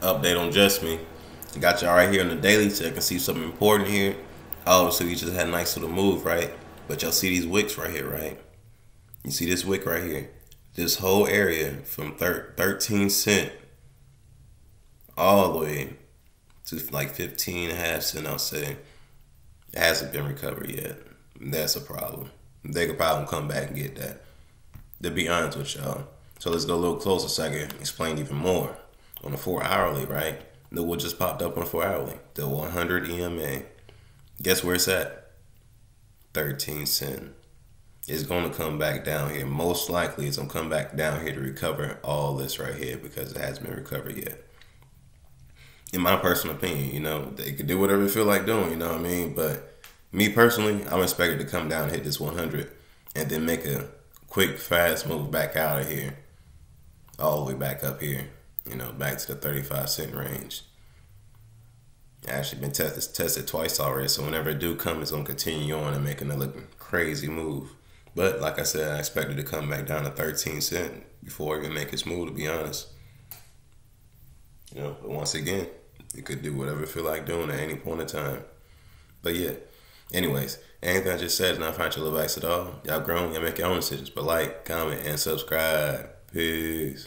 update on JASMY. Got y'all right here on the daily so I can see something important here. Oh, so you just had a nice little move, right? But y'all see these wicks right here, right? You see this wick right here? This whole area from thir- 13 cent all the way to like 15 and a half cent, I'll say, it hasn't been recovered yet. That's a problem. They could probably come back and get that. To be honest with y'all. So let's go a little closer so I can explain even more. On the four hourly, right? The what just popped up on four hourly. The 100 EMA. Guess where it's at? 13 cent. It's going to come back down here. Most likely, it's going to come back down here to recover all this right here because it hasn't been recovered yet. In my personal opinion, you know, they could do whatever they feel like doing, you know what I mean? But me personally, I'm expected to come down and hit this 100 and then make a quick, fast move back out of here, all the way back up here, you know, back to the 35 cent range. I actually been tested tested twice already, so whenever it do come, it's gonna continue on and make another crazy move. But like I said, I expected it to come back down to 13 cent before I even make its move. To be honest, you know. But once again, you could do whatever you feel like doing at any point in time. But yeah. Anyways, anything I just said is not financial advice at all. Y'all grown, y'all make your own decisions. But like, comment, and subscribe. Peace.